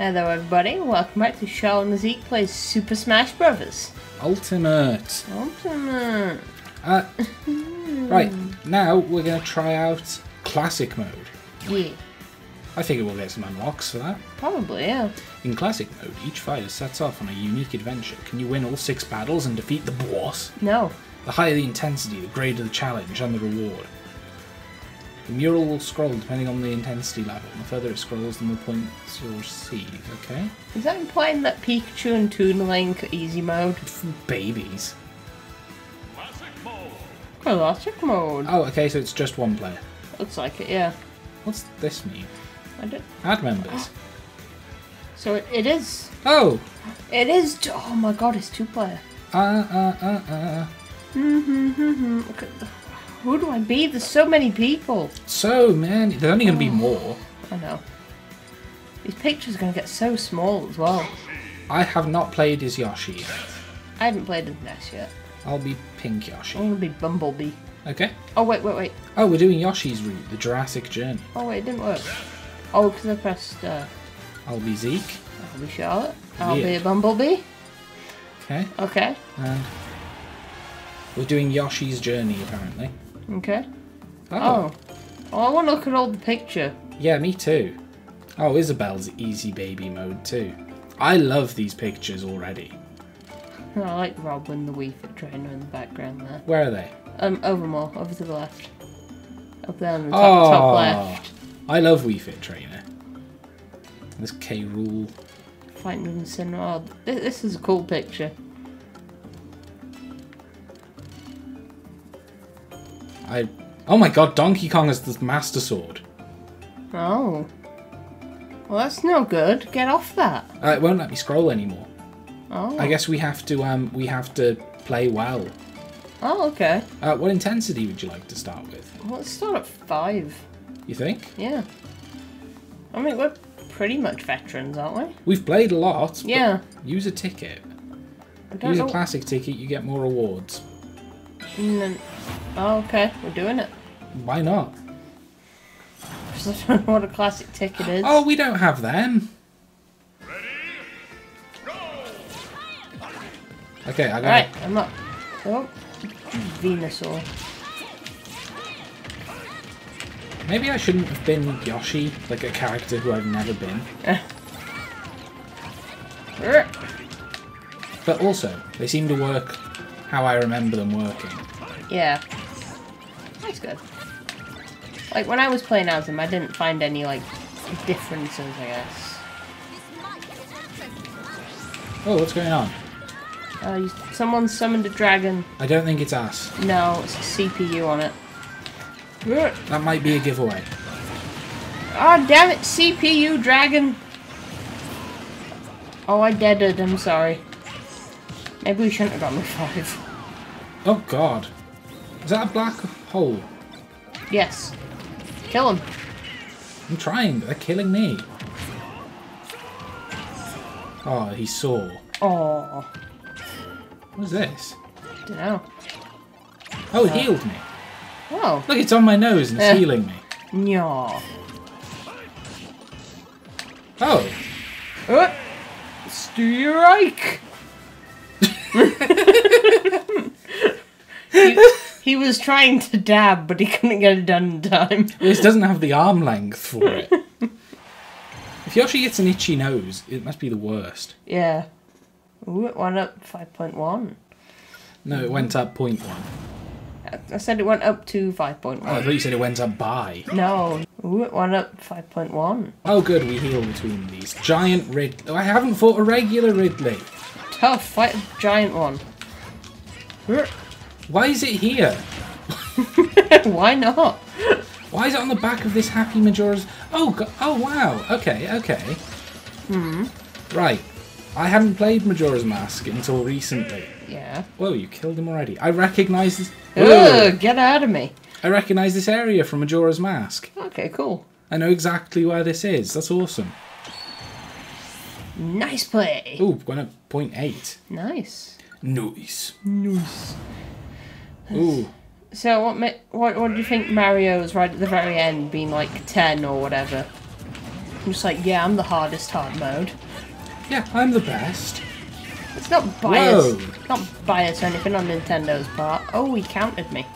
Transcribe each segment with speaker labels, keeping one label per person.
Speaker 1: Hello everybody, welcome back to Charlotte and Zeke plays Super Smash Brothers.
Speaker 2: Ultimate.
Speaker 1: Ultimate.
Speaker 2: Uh, right, now we're going to try out Classic mode.
Speaker 1: Yeah,
Speaker 2: I think we'll get some unlocks for that.
Speaker 1: probably, yeah.
Speaker 2: In Classic mode, each fighter sets off on a unique adventure. Can you win all six battles and defeat the boss?
Speaker 1: No.
Speaker 2: The higher the intensity, the greater the challenge and the reward. The mural will scroll depending on the intensity level. The further it scrolls, the more points you'll receive, okay?
Speaker 1: Is that implying that Pikachu and Toon Link are easy mode?
Speaker 2: For babies.
Speaker 1: Classic mode. Classic mode.
Speaker 2: Oh, okay, so it's just one player.
Speaker 1: Looks like it, yeah.
Speaker 2: What's this mean?
Speaker 1: I don't...
Speaker 2: Add members.
Speaker 1: So it, it is.
Speaker 2: Oh!
Speaker 1: It is. Oh my god, it's two player.
Speaker 2: Uh, uh, uh, uh.
Speaker 1: Mm-hmm. Look at the, who do I be? There's so many people.
Speaker 2: So, many. there's only going to be more.
Speaker 1: I know. These pictures are going to get so small as well.
Speaker 2: I have not played as Yoshi yet.
Speaker 1: I haven't played as Ness yet.
Speaker 2: I'll be Pink Yoshi.
Speaker 1: I
Speaker 2: Yoshi.
Speaker 1: want to be Bumblebee.
Speaker 2: Okay.
Speaker 1: Oh, wait, wait, wait.
Speaker 2: Oh, we're doing Yoshi's route, the Jurassic Journey.
Speaker 1: Oh, wait, it didn't work. Oh, because I pressed, uh,
Speaker 2: I'll be Zeke.
Speaker 1: I'll be Charlotte. I'll be a Bumblebee.
Speaker 2: Okay.
Speaker 1: Okay,
Speaker 2: And we're doing Yoshi's Journey, apparently.
Speaker 1: Okay.
Speaker 2: Oh.
Speaker 1: Oh. Oh, I want to look at all the picture.
Speaker 2: Yeah, me too. Oh, Isabelle's easy baby mode, too. I love these pictures already.
Speaker 1: I like Robin, the Wii Fit trainer in the background there.
Speaker 2: Where are they?
Speaker 1: Um, over more, over to the left. Up there on the top, top
Speaker 2: Oh,
Speaker 1: left.
Speaker 2: I love Wii Fit Trainer. This K. Rool.
Speaker 1: Fighting with the cinema. This, this is a cool picture.
Speaker 2: I. Oh my god, Donkey Kong has the Master Sword.
Speaker 1: Oh. Well, that's no good. Get off that.
Speaker 2: Uh, it won't let me scroll anymore.
Speaker 1: Oh.
Speaker 2: I guess we have to um we have to play well.
Speaker 1: Oh, okay.
Speaker 2: Uh, what intensity would you like to start with?
Speaker 1: Well, let's start at five.
Speaker 2: You think?
Speaker 1: Yeah. I mean, we're pretty much veterans, aren't we?
Speaker 2: We've played a lot.
Speaker 1: Yeah.
Speaker 2: Use a ticket. Use a classic ticket, you get more rewards.
Speaker 1: Mm, Oh, okay. We're doing it.
Speaker 2: Why not?
Speaker 1: I don't know what a classic ticket is.
Speaker 2: Oh, we don't have them. Okay, I got
Speaker 1: Right,
Speaker 2: it.
Speaker 1: I'm not. Oh, Venusaur.
Speaker 2: Maybe I shouldn't have been Yoshi, like a character who I've never been. But also, they seem to work how I remember them working.
Speaker 1: Yeah. That's good. Like, when I was playing as him, I didn't find any, like, differences, I guess.
Speaker 2: Oh, what's going on?
Speaker 1: Uh, you, someone summoned a dragon.
Speaker 2: I don't think it's us.
Speaker 1: No, it's a CPU on it.
Speaker 2: That might be a giveaway.
Speaker 1: Oh, damn it, CPU dragon! Oh, I deaded, I'm sorry. Maybe we shouldn't have gone with five.
Speaker 2: Oh god. Is that a black hole?
Speaker 1: Yes. Kill him.
Speaker 2: I'm trying, but they're killing me. Oh, he saw.
Speaker 1: Oh,
Speaker 2: What is this?
Speaker 1: I don't know.
Speaker 2: Oh, it healed me.
Speaker 1: Oh,
Speaker 2: Look, it's on my nose and it's
Speaker 1: Eh.
Speaker 2: healing me.
Speaker 1: no.
Speaker 2: Oh,
Speaker 1: Uh, Strike! he, was trying to dab, but he couldn't get it done in time.
Speaker 2: this doesn't have the arm length for it. if Yoshi gets an itchy nose, it must be the worst.
Speaker 1: Yeah. Ooh, it went up 5.1.
Speaker 2: No, it went up point one.
Speaker 1: I- I said it went up to 5.1.
Speaker 2: Oh, I thought you said it went up by.
Speaker 1: No. Ooh, it went up 5.1.
Speaker 2: Oh, good, we heal between these. Giant Ridley. Oh, I haven't fought a regular Ridley.
Speaker 1: Tough, fight a giant one.
Speaker 2: Why is it here?
Speaker 1: Why not?
Speaker 2: Why is it on the back of this Happy Majora's? Oh, go- oh wow. Okay, okay. Hmm. Right. I hadn't played Majora's Mask until recently.
Speaker 1: Yeah.
Speaker 2: Whoa, you killed him already. I recognise this.
Speaker 1: Ugh, get out of me.
Speaker 2: I recognise this area from Majora's Mask.
Speaker 1: Okay, cool.
Speaker 2: I know exactly where this is. That's awesome.
Speaker 1: Nice play.
Speaker 2: Ooh, went up point eight.
Speaker 1: Nice.
Speaker 2: Nice.
Speaker 1: Nice.
Speaker 2: Ooh.
Speaker 1: So what? What? What do you think Mario's right at the very end, being like ten or whatever? I'm just like, yeah, I'm the hardest hard mode.
Speaker 2: Yeah, I'm the best.
Speaker 1: It's not biased.
Speaker 2: Whoa.
Speaker 1: Not biased or anything on Nintendo's part. Oh, he counted me.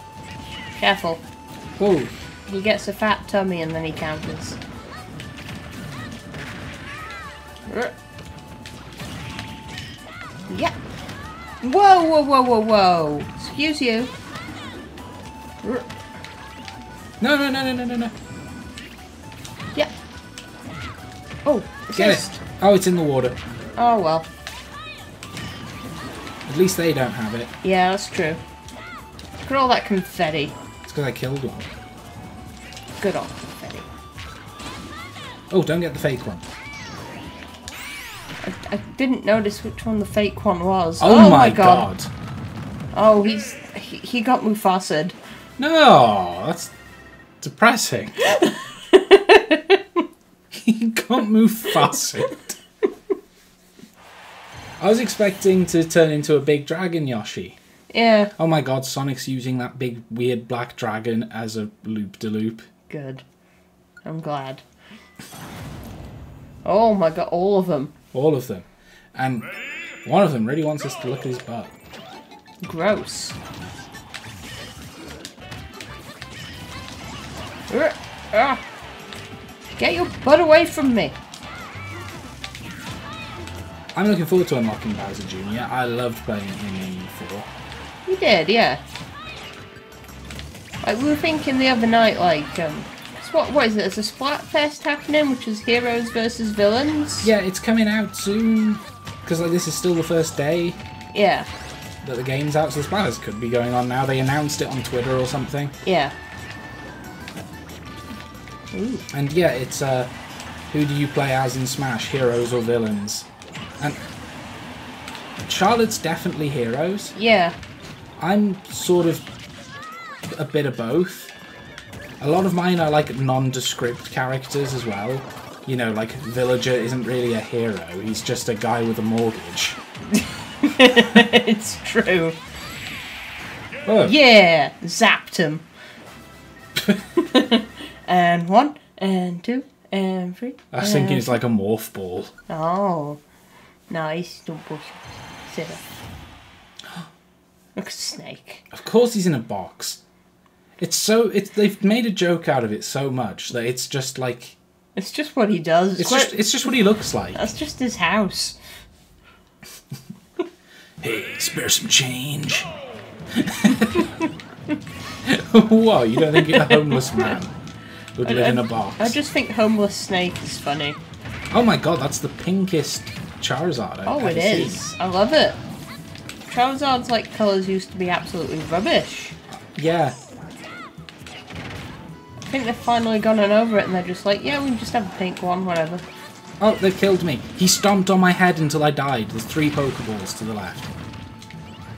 Speaker 1: Careful.
Speaker 2: Oh,
Speaker 1: He gets a fat tummy and then he counters. Yeah. Whoa, whoa, whoa, whoa, whoa. Excuse you.
Speaker 2: No, no, no, no, no, no, no.
Speaker 1: Yeah. Oh,
Speaker 2: Get
Speaker 1: assist.
Speaker 2: it. Oh, it's in the water.
Speaker 1: Oh, well.
Speaker 2: At least they don't have it.
Speaker 1: Yeah, that's true. Look at all that confetti.
Speaker 2: It's because I killed one.
Speaker 1: Good old confetti.
Speaker 2: Oh, don't get the fake one.
Speaker 1: I, I didn't notice which one the fake one was.
Speaker 2: Oh, oh my god.
Speaker 1: Oh, he's he, he got Mufasa'd.
Speaker 2: No, that's depressing. he can't move fast. I was expecting to turn into a big dragon Yoshi.
Speaker 1: Yeah,
Speaker 2: Oh my god, Sonic's using that big weird black dragon as a loop de loop.
Speaker 1: good. I'm glad. Oh my god, all of them.
Speaker 2: All of them. And one of them really wants us to look at his butt.
Speaker 1: Gross. Get your butt away from me.
Speaker 2: I'm looking forward to unlocking Bowser Jr. I loved playing him in E4.
Speaker 1: You did, yeah. Like we were thinking the other night, like, um, what what is it? There's a Splatfest happening, which is heroes versus villains.
Speaker 2: Yeah, it's coming out soon. Because like, this is still the first day
Speaker 1: Yeah,
Speaker 2: that the game's out, so the splatters could be going on now. They announced it on Twitter or something.
Speaker 1: yeah. Ooh.
Speaker 2: And yeah, it's uh, who do you play as in Smash, heroes or villains? And Charlotte's definitely heroes.
Speaker 1: Yeah,
Speaker 2: I'm sort of a bit of both. A lot of mine are like nondescript characters as well. You know, like Villager isn't really a hero, he's just a guy with a mortgage.
Speaker 1: it's true.
Speaker 2: Oh,
Speaker 1: Yeah, zapped him. and one, and two, and three.
Speaker 2: I was thinking it's like a morph ball.
Speaker 1: Oh, nice. Don't push. Sit up. Look Snake.
Speaker 2: Of course he's in a box. It's so it's they've made a joke out of it so much that it's just like
Speaker 1: It's just what he does.
Speaker 2: it's
Speaker 1: quite-
Speaker 2: just it's just what he looks like.
Speaker 1: That's just his house.
Speaker 2: Hey, spare some change. Whoa, you don't think you're a homeless man would live in a box?
Speaker 1: I just think homeless Snake is funny.
Speaker 2: Oh my god, that's the pinkest Charizard I've
Speaker 1: Oh, it
Speaker 2: seen.
Speaker 1: is. I love it. Charizard's like colours used to be absolutely rubbish.
Speaker 2: Yeah.
Speaker 1: I think they've finally gone on over it and they're just like, yeah, we can just have a pink one, whatever.
Speaker 2: Oh, they killed me. He stomped on my head until I died. There's three Pokeballs to the left.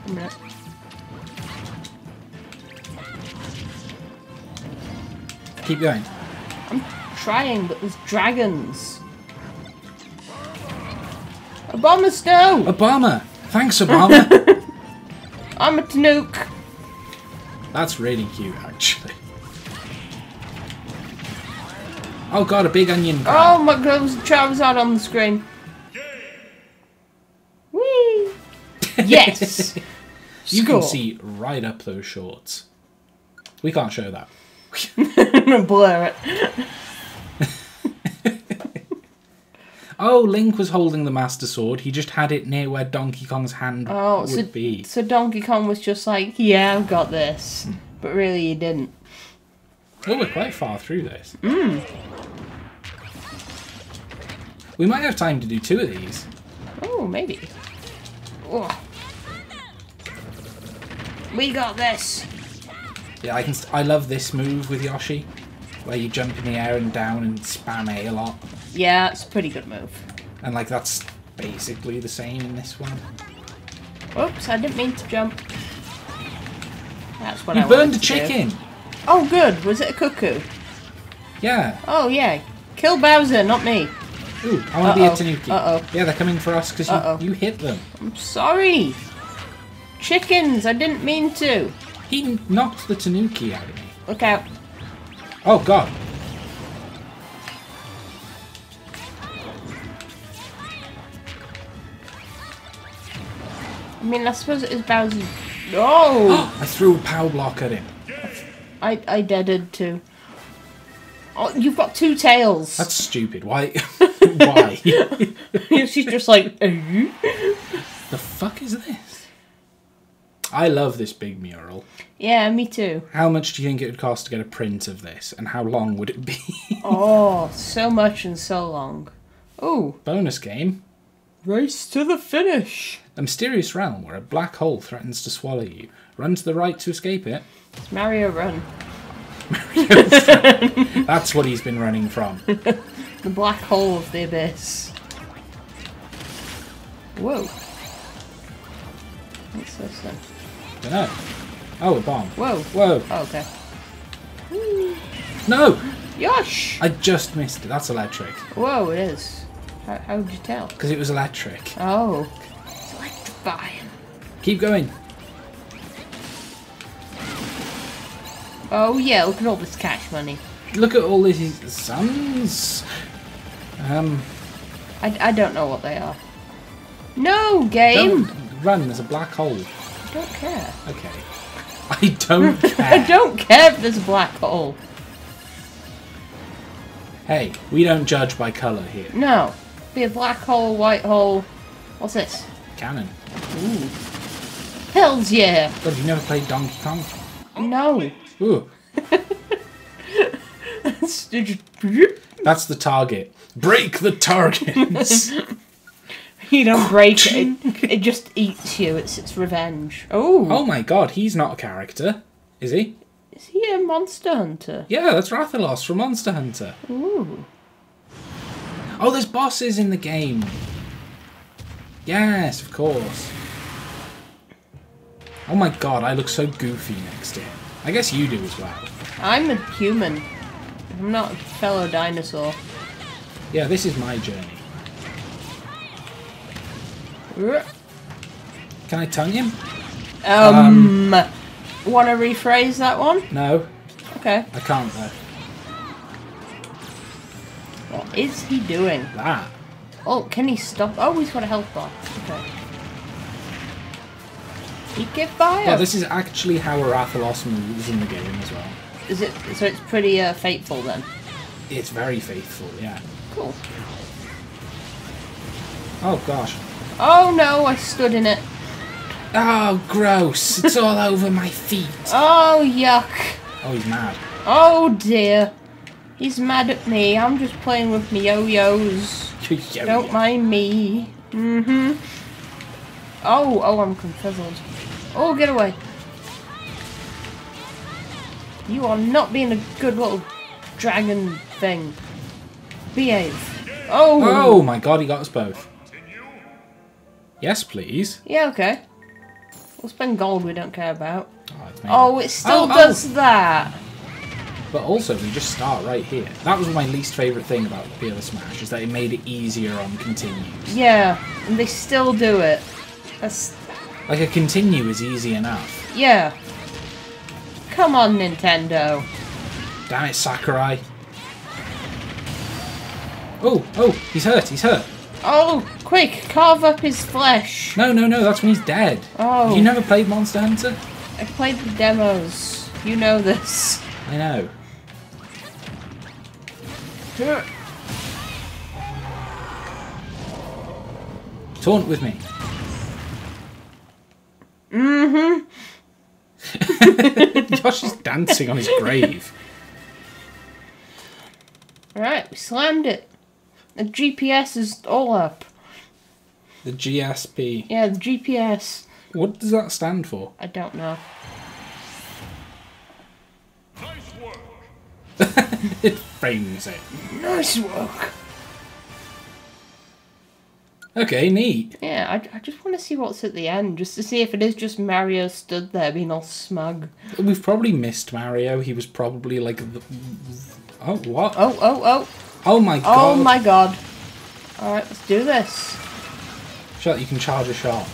Speaker 1: A minute.
Speaker 2: Keep going.
Speaker 1: I'm trying, but there's dragons. Obama Snow!
Speaker 2: Obama! Thanks, Obama!
Speaker 1: I'm a Tanuki.
Speaker 2: That's really cute, actually. Oh god, a big onion
Speaker 1: Oh my god, there's a Charizard on the screen. Whee! Yes!
Speaker 2: you
Speaker 1: Score.
Speaker 2: can see right up those shorts. We can't show that.
Speaker 1: I'm blur it.
Speaker 2: Oh, Link was holding the Master Sword. He just had it near where Donkey Kong's hand
Speaker 1: Oh,
Speaker 2: would
Speaker 1: so,
Speaker 2: be.
Speaker 1: so Donkey Kong was just like, yeah, I've got this. But really, he didn't.
Speaker 2: Oh, we're quite far through this. Hmm. We might have time to do two of these.
Speaker 1: Oh, maybe. Oh. We got this.
Speaker 2: Yeah, I can. St- I love this move with Yoshi, where you jump in the air and down and spam A a lot,
Speaker 1: Yeah, it's a pretty good move.
Speaker 2: and like that's basically the same in this one.
Speaker 1: Oops, I didn't mean to jump. That's what
Speaker 2: You
Speaker 1: I
Speaker 2: burned a
Speaker 1: to do.
Speaker 2: chicken.
Speaker 1: Oh, good. Was it a cuckoo?
Speaker 2: Yeah.
Speaker 1: Oh, yeah. Kill Bowser, not me.
Speaker 2: Ooh, I want to be a. Tanuki.
Speaker 1: Uh-oh.
Speaker 2: Yeah, they're coming for us because you, you hit them.
Speaker 1: I'm sorry. Chickens, I didn't mean to.
Speaker 2: He knocked the Tanuki out of me.
Speaker 1: Look out.
Speaker 2: Oh, God.
Speaker 1: I mean, I suppose it is Bowser. No! Oh!
Speaker 2: I threw a power block at him.
Speaker 1: I, I deaded too. Oh, you've got two tails.
Speaker 2: That's stupid. Why? Why?
Speaker 1: She's just like, uh-huh.
Speaker 2: the fuck is this? I love this big mural.
Speaker 1: yeah, me too.
Speaker 2: How much do you think it would cost to get a print of this, and how long would it be?
Speaker 1: Oh, so much and so long. Oh,
Speaker 2: Bonus game.
Speaker 1: race to the finish.
Speaker 2: A mysterious realm where a black hole threatens to swallow you. Run to the right to escape it.
Speaker 1: It's Mario Run.
Speaker 2: That's what he's been running from.
Speaker 1: The black hole of the abyss. Whoa. What's this then?
Speaker 2: Dunno. Oh, a bomb.
Speaker 1: Whoa.
Speaker 2: Whoa.
Speaker 1: Oh, okay.
Speaker 2: No!
Speaker 1: Yosh!
Speaker 2: I just missed it. That's electric.
Speaker 1: Whoa, it is. How, how did you tell?
Speaker 2: Because it was electric.
Speaker 1: Oh. It's electrifying.
Speaker 2: Keep going.
Speaker 1: Oh, yeah, look at all this cash money.
Speaker 2: Look at all these suns. Um,
Speaker 1: I, I don't know what they are. No, game!
Speaker 2: don't run. There's a black hole.
Speaker 1: I don't care.
Speaker 2: Okay. I don't
Speaker 1: I
Speaker 2: care.
Speaker 1: don't care if there's a black hole.
Speaker 2: hey, we don't judge by colour here.
Speaker 1: No. Be a black hole, white hole. What's this?
Speaker 2: Cannon.
Speaker 1: Ooh. Hells yeah!
Speaker 2: God, you never played Donkey Kong?
Speaker 1: No.
Speaker 2: Ooh, that's the target. Break the targets.
Speaker 1: You don't break it. it. It just eats you. It's its revenge. Oh.
Speaker 2: oh my god, he's not a character. Is he?
Speaker 1: Is he a monster hunter?
Speaker 2: Yeah, that's Rathalos from Monster Hunter.
Speaker 1: Ooh.
Speaker 2: Oh, there's bosses in the game. Yes, of course. Oh my god, I look so goofy next to him. I guess you do as well.
Speaker 1: I'm a human. I'm not a fellow dinosaur.
Speaker 2: Yeah, this is my journey. Can I tongue him?
Speaker 1: Um. Want to rephrase that one?
Speaker 2: No,
Speaker 1: Okay.
Speaker 2: I can't though.
Speaker 1: What is he doing?
Speaker 2: That.
Speaker 1: Oh, can he stop? Oh, he's got a health bar. Okay. He get fire.
Speaker 2: Yeah, this is actually how Rathalos moves in the game as well.
Speaker 1: Is it? So it's pretty uh, fateful then.
Speaker 2: It's very faithful, yeah.
Speaker 1: Cool.
Speaker 2: Oh gosh.
Speaker 1: Oh no, I stood in it.
Speaker 2: Oh, gross. It's all over my feet.
Speaker 1: Oh yuck.
Speaker 2: Oh, he's mad.
Speaker 1: Oh dear. He's mad at me. I'm just playing with my yo-yos. Don't mind me. Mm-hmm. Oh, oh, I'm confuzzled. Oh, get away. You are not being a good little dragon thing. Behave. Oh!
Speaker 2: Oh my god, he got us both. Yes, please.
Speaker 1: Yeah, okay. We'll spend gold we don't care about.
Speaker 2: Oh,
Speaker 1: Oh,
Speaker 2: it.
Speaker 1: still
Speaker 2: Oh, oh.
Speaker 1: does that.
Speaker 2: But also, we just start right here. That was my least favourite thing about the other Smash, is that it made it easier on continues.
Speaker 1: Yeah, and they still do it. That's
Speaker 2: Like, a continue is easy enough.
Speaker 1: yeah. Come on, Nintendo.
Speaker 2: Damn it, Sakurai. Oh, oh, he's hurt, he's hurt.
Speaker 1: Oh, quick, carve up his flesh.
Speaker 2: No, no, no, that's when he's dead.
Speaker 1: Oh.
Speaker 2: You never played Monster Hunter?
Speaker 1: I played the demos. You know this.
Speaker 2: I know. Taunt with me.
Speaker 1: Mm-hmm.
Speaker 2: Josh is dancing on his grave.
Speaker 1: Alright, we slammed it. The GPS is all up.
Speaker 2: The GSP.
Speaker 1: Yeah, the GPS.
Speaker 2: What does that stand for?
Speaker 1: I don't know.
Speaker 3: Nice work.
Speaker 2: It frames it.
Speaker 1: Nice work.
Speaker 2: Okay, neat.
Speaker 1: Yeah, I, I just want to see what's at the end, just to see if it is just Mario stood there being all smug.
Speaker 2: We've probably missed Mario. He was probably like the... Oh, what?
Speaker 1: Oh, oh, oh.
Speaker 2: Oh my oh god.
Speaker 1: Oh my god. Alright, let's do this.
Speaker 2: Shot, you can charge a shot.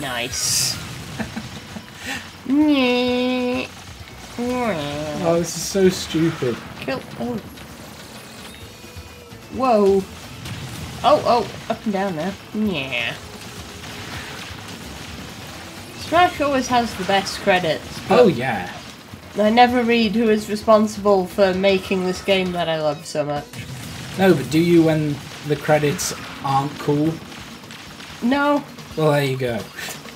Speaker 1: Nice.
Speaker 2: Oh, this is so stupid.
Speaker 1: Kill. Oh. Whoa. Oh, oh, up and down there. Yeah. Smash always has the best credits.
Speaker 2: Oh yeah.
Speaker 1: I never read who is responsible for making this game that I love so much.
Speaker 2: No, but do you when the credits aren't cool?
Speaker 1: No,
Speaker 2: Well, there you go.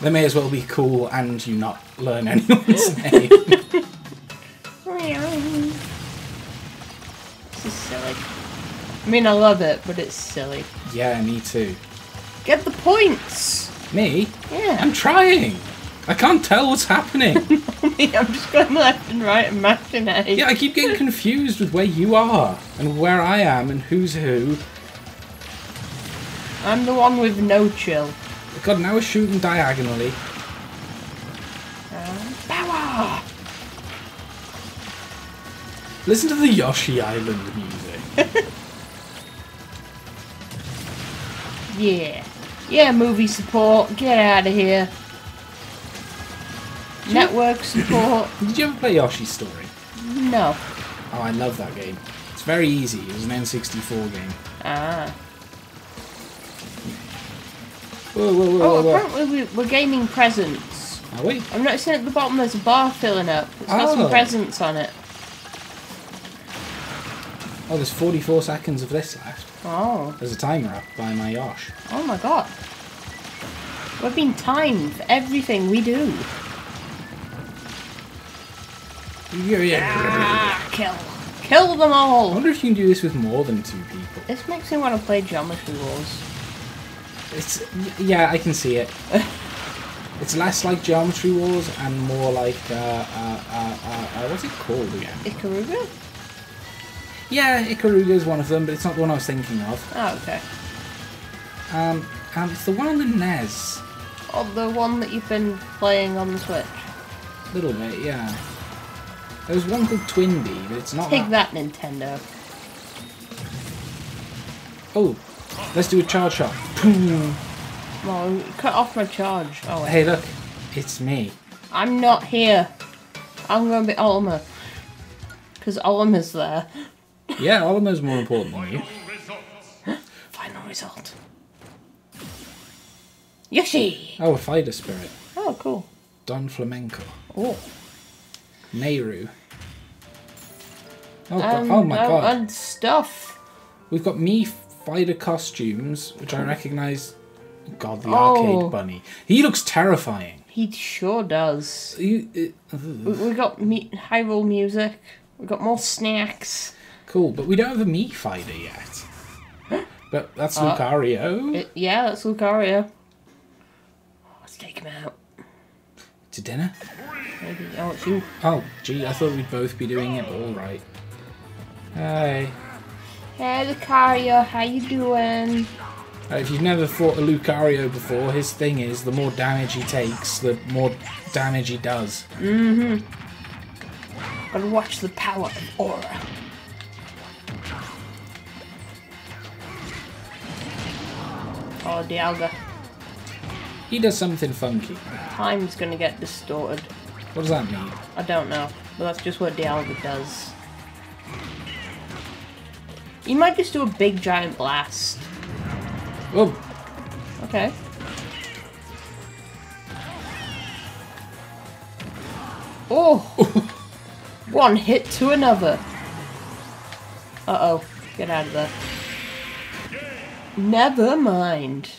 Speaker 2: They may as well be cool and you not learn anyone's name.
Speaker 1: This is silly. I mean, I love it, but it's silly.
Speaker 2: yeah, me too.
Speaker 1: Get the points!
Speaker 2: Me?
Speaker 1: Yeah.
Speaker 2: I'm trying. I can't tell what's happening.
Speaker 1: I'm just going left and right and mashing A.
Speaker 2: yeah, I keep getting confused with where you are and where I am and who's who.
Speaker 1: I'm the one with no chill.
Speaker 2: God, now we're shooting diagonally.
Speaker 1: Um, Power!
Speaker 2: Listen to the Yoshi Island music.
Speaker 1: Yeah. Yeah, movie support. Get out of here. Network support.
Speaker 2: Did you ever play Yoshi's Story?
Speaker 1: No.
Speaker 2: Oh, I love that game. It's very easy. It was an N64 game.
Speaker 1: Ah.
Speaker 2: Whoa, whoa, whoa,
Speaker 1: Oh,
Speaker 2: whoa,
Speaker 1: apparently we- we're gaming presents.
Speaker 2: Are we?
Speaker 1: I'm noticing at the bottom there's a bar filling up. It's got
Speaker 2: Oh.
Speaker 1: some presents on it.
Speaker 2: Oh, there's 44 seconds of this left.
Speaker 1: Oh.
Speaker 2: There's a timer up by my Yosh.
Speaker 1: Oh my god. We've been timed for everything we do.
Speaker 2: Yeah, yeah.
Speaker 1: Ah, kill. Kill them all!
Speaker 2: I wonder if you can do this with more than two people.
Speaker 1: This makes me want to play Geometry Wars.
Speaker 2: It's yeah, I can see it. it's less like Geometry Wars and more like uh, uh, uh, uh, uh, what's it called again?
Speaker 1: Ikaruga?
Speaker 2: Yeah, Ikaruga is one of them, but it's not the one I was thinking of.
Speaker 1: Oh, okay.
Speaker 2: Um, and it's the one on the NES.
Speaker 1: Oh, the one that you've been playing on the Switch.
Speaker 2: A little bit, yeah. There was one called Twinbee, but it's not.
Speaker 1: Take that, Nintendo.
Speaker 2: Oh, let's do a charge shot. Boom.
Speaker 1: Well, cut off my charge. Oh, wait.
Speaker 2: Hey, look, it's me.
Speaker 1: I'm not here. I'm going to be Ultima. Because Ultima's there.
Speaker 2: Yeah, Oliver's more important than you.
Speaker 1: Final result. Yoshi!
Speaker 2: Oh, a fighter spirit.
Speaker 1: Oh, cool.
Speaker 2: Don Flamenco.
Speaker 1: Oh.
Speaker 2: Nehru. Oh, God.
Speaker 1: Um,
Speaker 2: oh my
Speaker 1: um,
Speaker 2: god.
Speaker 1: And stuff.
Speaker 2: We've got Mii fighter costumes, which I recognise. God, the
Speaker 1: Oh.
Speaker 2: arcade bunny. He looks terrifying.
Speaker 1: He sure does.
Speaker 2: You, uh,
Speaker 1: We, we got me- Hyrule music. We've got more snacks.
Speaker 2: cool, but we don't have a Mii fighter yet. But that's
Speaker 1: Uh,
Speaker 2: Lucario.
Speaker 1: It, yeah, that's Lucario. Let's take him out.
Speaker 2: To dinner?
Speaker 1: Maybe. Oh, it's you.
Speaker 2: Oh, gee, I thought we'd both be doing it, but alright. Hey.
Speaker 1: Hey, Lucario, how you doing?
Speaker 2: Uh, if you've never fought a Lucario before, his thing is the more damage he takes, the more damage he does.
Speaker 1: Gotta watch the power of aura. Oh, Dialga.
Speaker 2: He does something funky.
Speaker 1: Time's gonna get distorted.
Speaker 2: What does that mean?
Speaker 1: I don't know, but that's just what Dialga does. You might just do a big giant blast.
Speaker 2: Oh,
Speaker 1: Okay. Oh! One hit to another. Uh oh. Get out of there. Never mind.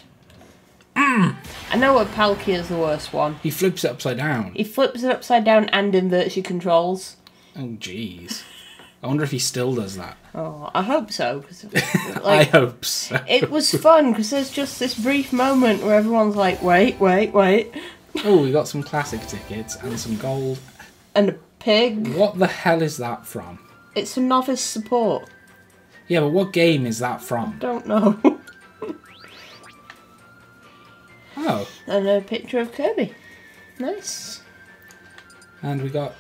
Speaker 1: I know what Palkia is the worst one.
Speaker 2: he flips it upside down.
Speaker 1: He flips it upside down and inverts your controls.
Speaker 2: Oh, jeez. I wonder if he still does that.
Speaker 1: Oh, I hope so. Cause,
Speaker 2: I hope so.
Speaker 1: it was fun because there's just this brief moment where everyone's like, wait, wait, wait.
Speaker 2: Oh, we got some classic tickets and some gold.
Speaker 1: And a pig.
Speaker 2: What the hell is that from?
Speaker 1: It's a novice support.
Speaker 2: Yeah, but what game is that from?
Speaker 1: Don't know.
Speaker 2: Oh,
Speaker 1: and a picture of Kirby. Nice.
Speaker 2: and we got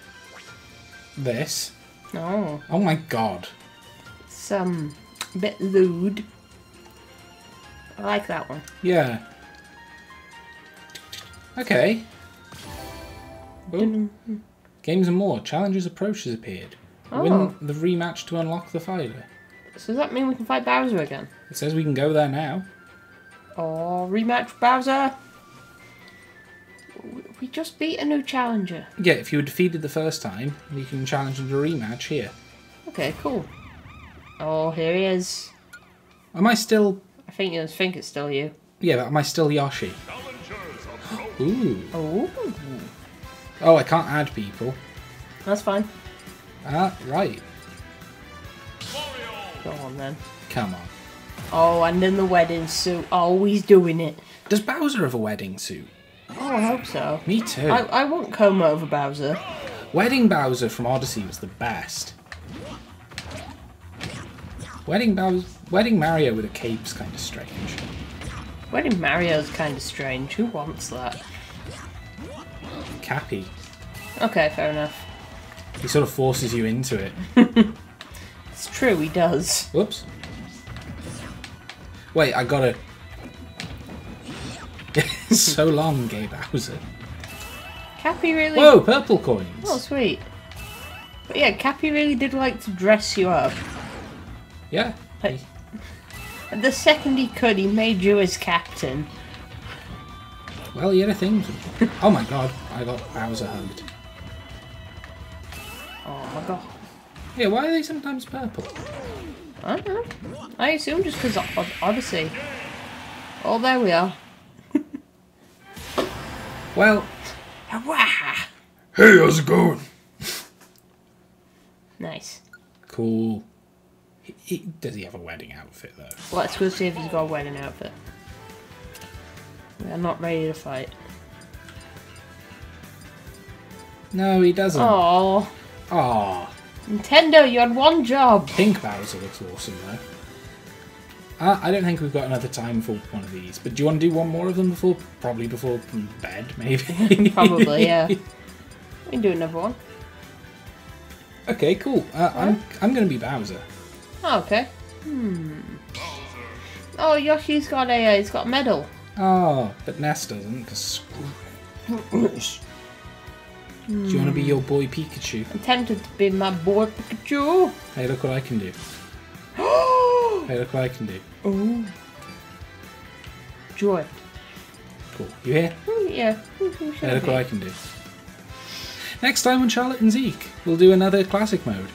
Speaker 2: this.
Speaker 1: Oh,
Speaker 2: Oh my god.
Speaker 1: it's um, a bit lewd. I like that one.
Speaker 2: Yeah. Okay. Oh. Games and more. Challenges approach has appeared.
Speaker 1: Oh.
Speaker 2: Win the rematch to unlock the fighter.
Speaker 1: So does that mean we can fight Bowser again?
Speaker 2: It says we can go there now.
Speaker 1: Oh, rematch Bowser. We just beat a new challenger.
Speaker 2: Yeah, if you were defeated the first time, you can challenge him to a rematch here.
Speaker 1: Okay, cool. Oh, here he is.
Speaker 2: Am I still?
Speaker 1: I think I think it's still you.
Speaker 2: Yeah, but am I still Yoshi? Ooh.
Speaker 1: Oh.
Speaker 2: Oh, I can't add people.
Speaker 1: That's fine.
Speaker 2: Ah, right.
Speaker 1: Go on then.
Speaker 2: Come on.
Speaker 1: Oh, and in the wedding suit. Oh, Always doing it.
Speaker 2: Does Bowser have a wedding suit?
Speaker 1: Oh, I hope so.
Speaker 2: Me too.
Speaker 1: I, I want Coma over Bowser.
Speaker 2: Wedding Bowser from Odyssey was the best. Wedding Bowser, Wedding Mario with a cape's kind of strange.
Speaker 1: Wedding Mario's kind of strange. Who wants that?
Speaker 2: Cappy.
Speaker 1: Okay, fair enough.
Speaker 2: He sort of forces you into it.
Speaker 1: It's true, he does.
Speaker 2: Whoops. Wait, I gotta. so long, Gay Bowser.
Speaker 1: Cappy really.
Speaker 2: Whoa, purple coins.
Speaker 1: Oh, sweet. But yeah, Cappy really did like to dress you up.
Speaker 2: Yeah.
Speaker 1: Like, and the second he could, he made you his captain.
Speaker 2: Well, he had a thing. Oh my god, I got Bowser hugged.
Speaker 1: Oh my god.
Speaker 2: Yeah, why are they sometimes purple?
Speaker 1: I don't know. I assume just because of Odyssey. Oh, there we are.
Speaker 2: Well, hey, how's it going?
Speaker 1: Nice.
Speaker 2: Cool. He, he, does he have a wedding outfit though?
Speaker 1: Let's go see if he's got a wedding outfit. We are not ready to fight.
Speaker 2: No, he doesn't.
Speaker 1: Oh,
Speaker 2: Aw.
Speaker 1: Nintendo, you had one job.
Speaker 2: Pink Bowser looks awesome though. Uh, I don't think we've got another time for one of these, but do you want to do one more of them before, probably before bed, maybe?
Speaker 1: Probably, yeah. We can do another one.
Speaker 2: okay, cool. Uh, I'm I'm gonna be Bowser.
Speaker 1: Oh, okay. Hmm. Oh, Yoshi's got a uh, he's got a medal.
Speaker 2: Oh, but Ness doesn't. Cause... Do you want to be your boy Pikachu?
Speaker 1: I'm tempted to be my boy Pikachu.
Speaker 2: Hey, look what I can do. Hey, look what I can do.
Speaker 1: Oh. Joy.
Speaker 2: Cool. You here?
Speaker 1: Oh, yeah.
Speaker 2: Mm, mm, hey, look what I can do. Next time on Charlotte and Zeke, we'll do another classic mode.